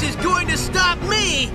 is going to stop me!